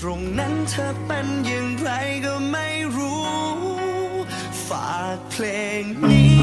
ตรงนั้นเธอเป็นอย่างไรก็ไม่รู้ ฝากเพลงนี้